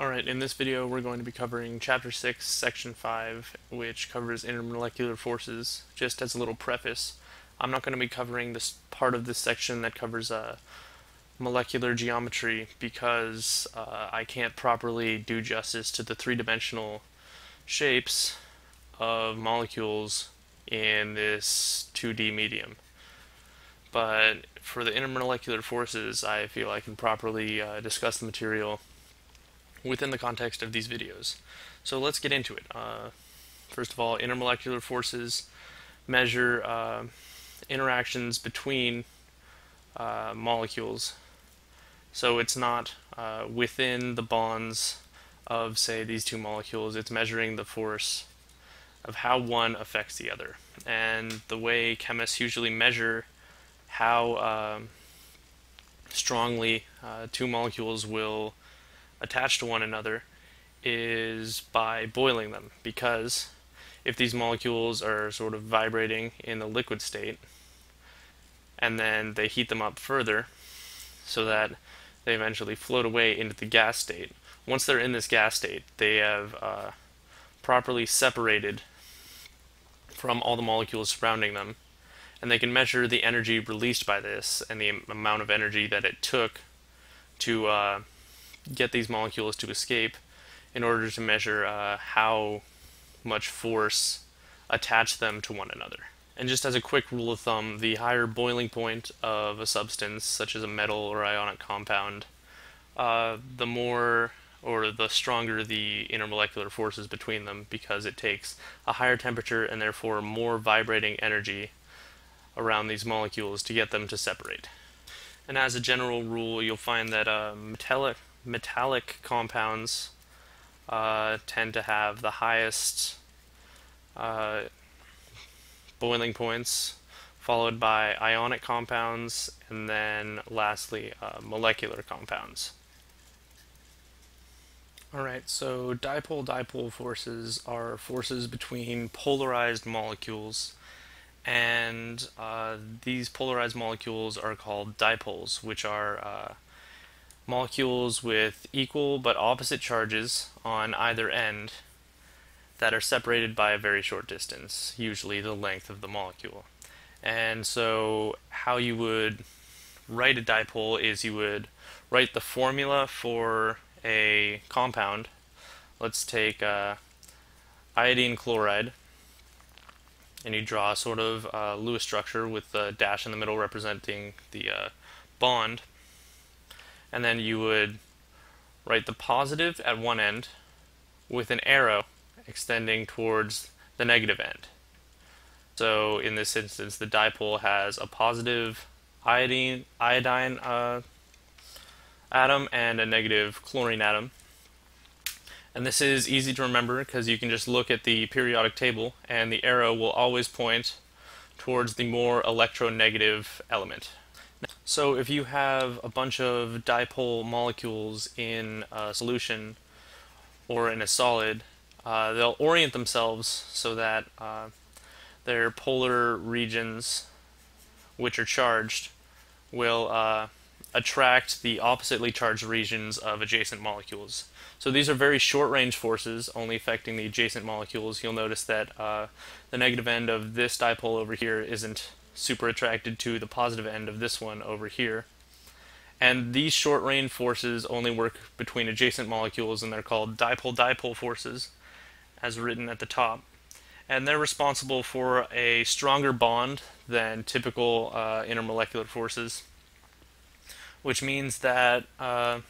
Alright, in this video we're going to be covering Chapter 6, Section 5, which covers intermolecular forces. Just as a little preface, I'm not going to be covering this part of this section that covers uh, molecular geometry because uh, I can't properly do justice to the three-dimensional shapes of molecules in this 2D medium. But for the intermolecular forces, I feel I can properly uh, discuss the material within the context of these videos. So let's get into it. Uh, first of all, intermolecular forces measure uh, interactions between uh, molecules. So it's not uh, within the bonds of, say, these two molecules, it's measuring the force of how one affects the other. And the way chemists usually measure how um, strongly uh, two molecules will attached to one another is by boiling them because if these molecules are sort of vibrating in the liquid state and then they heat them up further so that they eventually float away into the gas state. Once they're in this gas state, they have uh, properly separated from all the molecules surrounding them, and they can measure the energy released by this and the amount of energy that it took to uh, get these molecules to escape in order to measure uh, how much force attach them to one another. And just as a quick rule of thumb, the higher boiling point of a substance, such as a metal or ionic compound, uh, the more or the stronger the intermolecular forces between them because it takes a higher temperature and therefore more vibrating energy around these molecules to get them to separate. And as a general rule, you'll find that uh, metallic metallic compounds uh, tend to have the highest uh, boiling points, followed by ionic compounds, and then lastly uh, molecular compounds. Alright, so dipole-dipole forces are forces between polarized molecules, and uh, these polarized molecules are called dipoles, which are uh, molecules with equal but opposite charges on either end that are separated by a very short distance, usually the length of the molecule. And so how you would write a dipole is you would write the formula for a compound. Let's take uh, iodine chloride and you draw a sort of uh, Lewis structure with the dash in the middle representing the uh, bond and then you would write the positive at one end with an arrow extending towards the negative end. So in this instance, the dipole has a positive iodine, iodine uh, atom and a negative chlorine atom. And this is easy to remember because you can just look at the periodic table and the arrow will always point towards the more electronegative element. So if you have a bunch of dipole molecules in a solution or in a solid, uh, they'll orient themselves so that uh, their polar regions, which are charged, will uh, attract the oppositely charged regions of adjacent molecules. So these are very short-range forces, only affecting the adjacent molecules. You'll notice that uh, the negative end of this dipole over here isn't super attracted to the positive end of this one over here. And these short range forces only work between adjacent molecules and they're called dipole-dipole forces as written at the top. And they're responsible for a stronger bond than typical uh, intermolecular forces, which means that uh,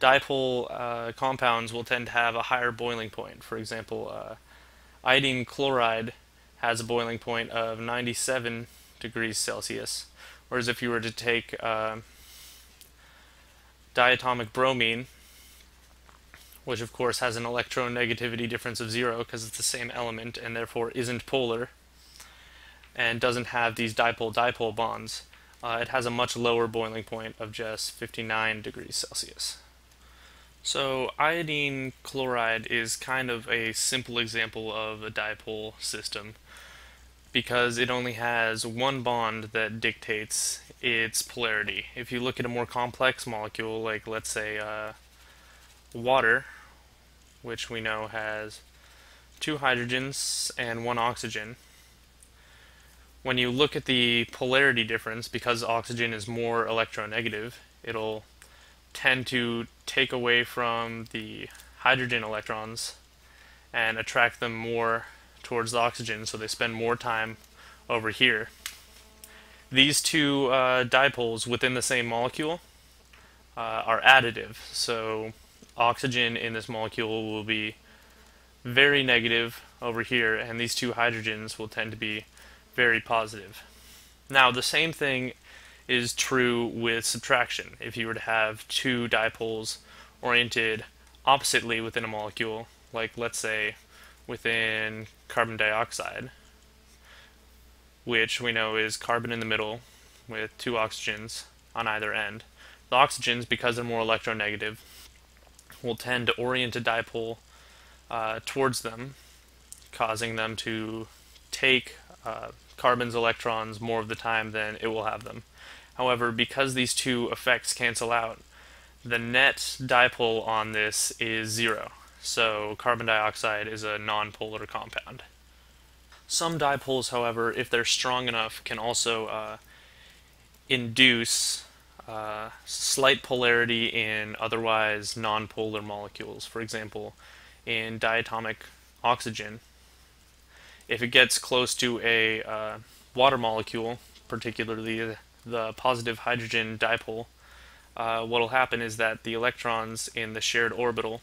dipole uh, compounds will tend to have a higher boiling point. For example, uh, iodine chloride has a boiling point of 97 degrees Celsius. Whereas if you were to take uh, diatomic bromine, which of course has an electronegativity difference of zero because it's the same element and therefore isn't polar, and doesn't have these dipole-dipole bonds, uh, it has a much lower boiling point of just 59 degrees Celsius. So iodine chloride is kind of a simple example of a dipole system because it only has one bond that dictates its polarity. If you look at a more complex molecule, like let's say uh, water, which we know has two hydrogens and one oxygen. When you look at the polarity difference, because oxygen is more electronegative, it'll tend to take away from the hydrogen electrons and attract them more towards the oxygen, so they spend more time over here. These two uh, dipoles within the same molecule uh, are additive, so oxygen in this molecule will be very negative over here, and these two hydrogens will tend to be very positive. Now, the same thing is true with subtraction. If you were to have two dipoles oriented oppositely within a molecule, like let's say within carbon dioxide, which we know is carbon in the middle with two oxygens on either end. The oxygens, because they're more electronegative, will tend to orient a dipole uh, towards them, causing them to take uh, carbon's electrons more of the time than it will have them. However, because these two effects cancel out, the net dipole on this is zero. So carbon dioxide is a nonpolar compound. Some dipoles, however, if they're strong enough, can also uh, induce uh, slight polarity in otherwise nonpolar molecules. For example, in diatomic oxygen, if it gets close to a uh, water molecule, particularly the positive hydrogen dipole, uh, what will happen is that the electrons in the shared orbital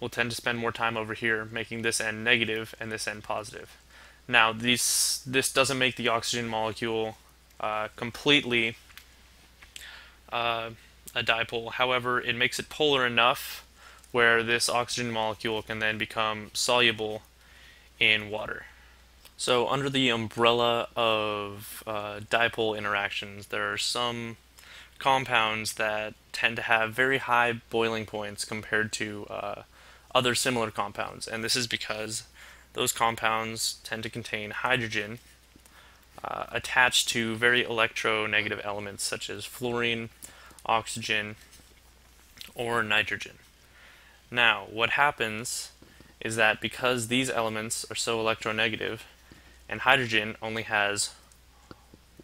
will tend to spend more time over here, making this end negative and this end positive. Now, these, this doesn't make the oxygen molecule uh, completely uh, a dipole. However, it makes it polar enough where this oxygen molecule can then become soluble in water. So under the umbrella of uh, dipole interactions, there are some compounds that tend to have very high boiling points compared to uh, other similar compounds. And this is because those compounds tend to contain hydrogen uh, attached to very electronegative elements such as fluorine, oxygen, or nitrogen. Now, what happens is that because these elements are so electronegative, and hydrogen only has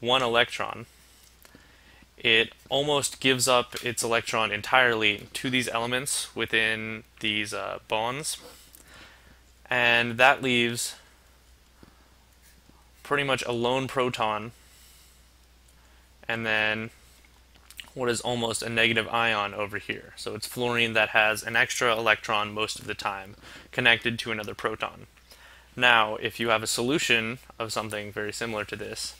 one electron, it almost gives up its electron entirely to these elements within these uh, bonds. And that leaves pretty much a lone proton and then what is almost a negative ion over here. So it's fluorine that has an extra electron most of the time connected to another proton. Now, if you have a solution of something very similar to this,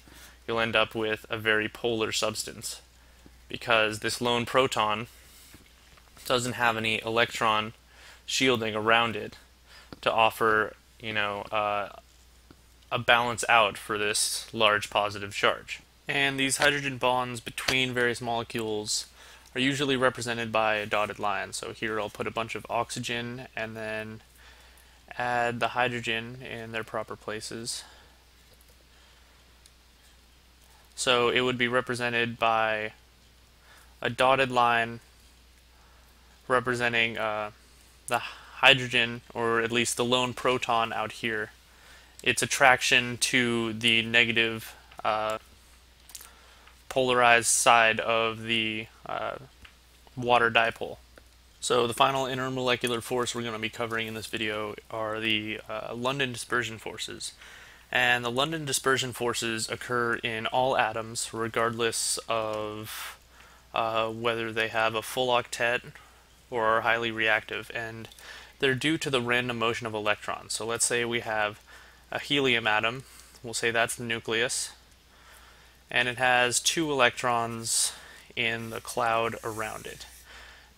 you'll end up with a very polar substance because this lone proton doesn't have any electron shielding around it to offer, you know, uh, a balance out for this large positive charge. And these hydrogen bonds between various molecules are usually represented by a dotted line. So here I'll put a bunch of oxygen and then add the hydrogen in their proper places. So it would be represented by a dotted line representing uh, the hydrogen, or at least the lone proton out here, its attraction to the negative uh, polarized side of the uh, water dipole. So the final intermolecular force we're going to be covering in this video are the uh, London dispersion forces. And the London dispersion forces occur in all atoms regardless of uh, whether they have a full octet or are highly reactive. And they're due to the random motion of electrons. So let's say we have a helium atom, we'll say that's the nucleus, and it has two electrons in the cloud around it.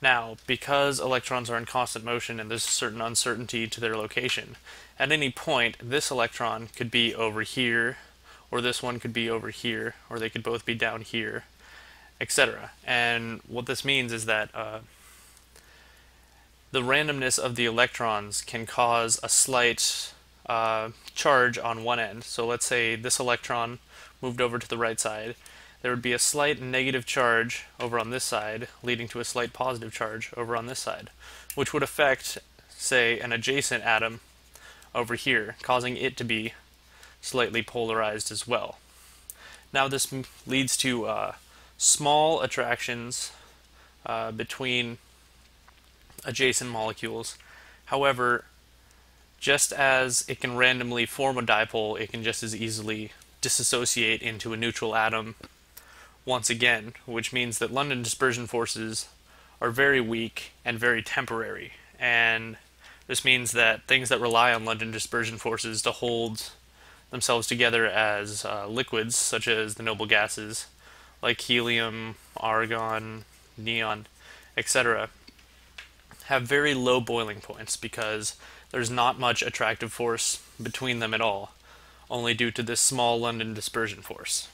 Now, because electrons are in constant motion and there's a certain uncertainty to their location, at any point this electron could be over here, or this one could be over here, or they could both be down here, etc. And what this means is that uh, the randomness of the electrons can cause a slight uh, charge on one end. So let's say this electron moved over to the right side. there would be a slight negative charge over on this side, leading to a slight positive charge over on this side, which would affect, say, an adjacent atom over here, causing it to be slightly polarized as well. Now this leads to uh, small attractions uh, between adjacent molecules. However, just as it can randomly form a dipole, it can just as easily disassociate into a neutral atom once again, which means that London dispersion forces are very weak and very temporary. And this means that things that rely on London dispersion forces to hold themselves together as uh, liquids, such as the noble gases like helium, argon, neon, etc., have very low boiling points because there's not much attractive force between them at all, only due to this small London dispersion force.